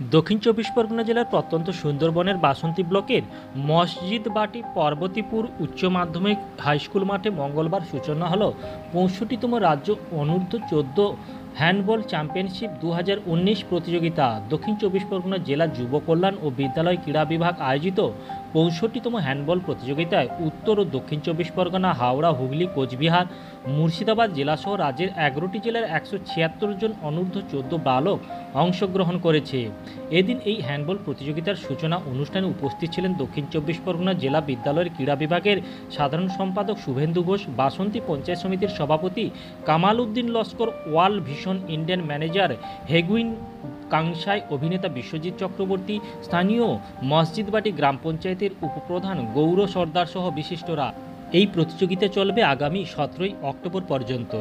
দক্ষিণ চব্বিশ পরগনা জেলার প্রত্যন্ত সুন্দরবনের বাসন্তী ব্লকের মসজিদ বাটি পার্বতীপুর উচ্চ মাধ্যমিক হাইস্কুল মাঠে মঙ্গলবার সূচনা হল পঁয়ষট্টিতম রাজ্য অনূর্ধ্ব চোদ্দ হ্যান্ডবল চ্যাম্পিয়নশিপ দু হাজার উনিশ প্রতিযোগিতা। দক্ষিণ চব্বিশ পরগনা জেলা যুব কল্যাণ ও বিদ্যালয় ক্রীড়া বিভাগ আয়োজিত পঁয়ষট্টিতম হ্যান্ডবল প্রতিযোগিতায় উত্তর ও দক্ষিণ চব্বিশ পরগনা, হাওড়া, হুগলি, কোচবিহার, মুর্শিদাবাদ জেলাসহ রাজ্যের এগারোটি জেলার একশো ছিয়াত্তর জন অনূর্ধ্ব চোদ্দ বালক অংশগ্রহণ করেছে। এদিন এই হ্যান্ডবল প্রতিযোগিতার সূচনা অনুষ্ঠানে উপস্থিত ছিলেন দক্ষিণ চব্বিশ পরগনা জেলা বিদ্যালয়ের ক্রীড়া বিভাগের সাধারণ সম্পাদক শুভেন্দু ঘোষ, বাসন্তী পঞ্চায়েত সমিতির সভাপতি Kamal Uddin Laskar, world vision Indian manager হেগুইন কাংসাই অভিনেতা বিশ্বজিৎ চক্রবর্তী, স্থানীয় মসজিদবাটি গ্রাম পঞ্চায়েতের উপপ্রধান গৌর সর্দার সহ বিশিষ্টরা। এই প্রতিযোগিতা চলবে আগামী সতেরোই অক্টোবর পর্যন্ত।